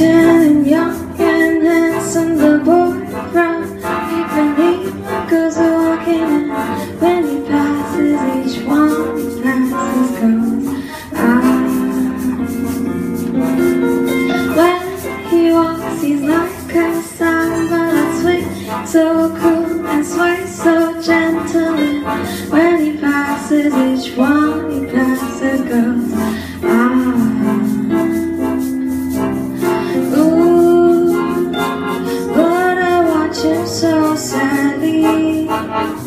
and young and handsome the boy from Ipanema goes walking and when he passes each one glances goes ah. When he walks he's like a summer sweet, so cool and sway so gentle and when he passes each one he passes goes ah. How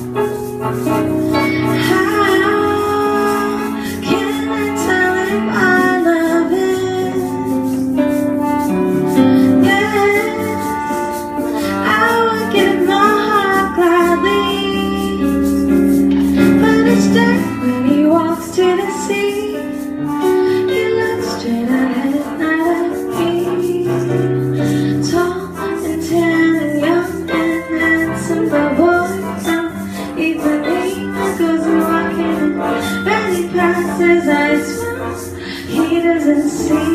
passes, I smile. He doesn't see.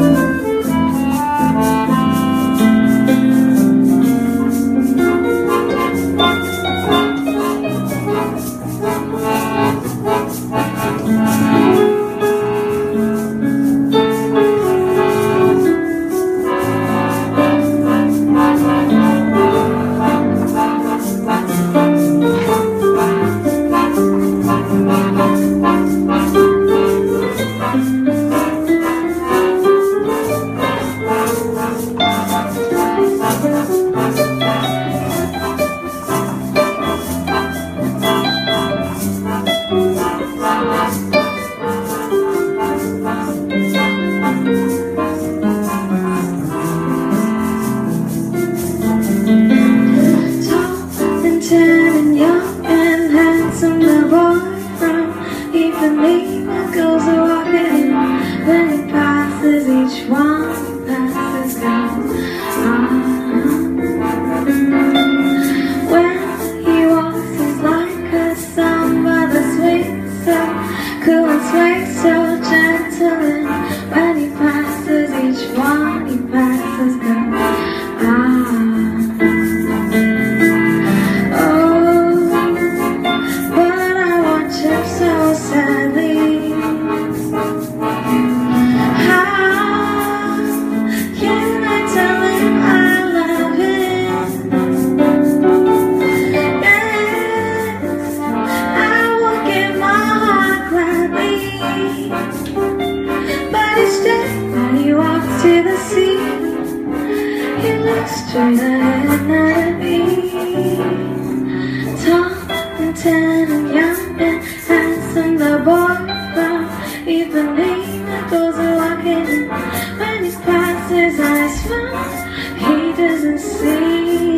Tall Ipanema goes a walking. When he passes each one, passes. Ah. When he walks, he's like a samba, the sweet, so cool and sway, so But instead, when he walks to the sea, he looks straight ahead, me. Tall and tan and young and handsome, the boy from Ipanema goes walking. When he passes, I smile. He doesn't see.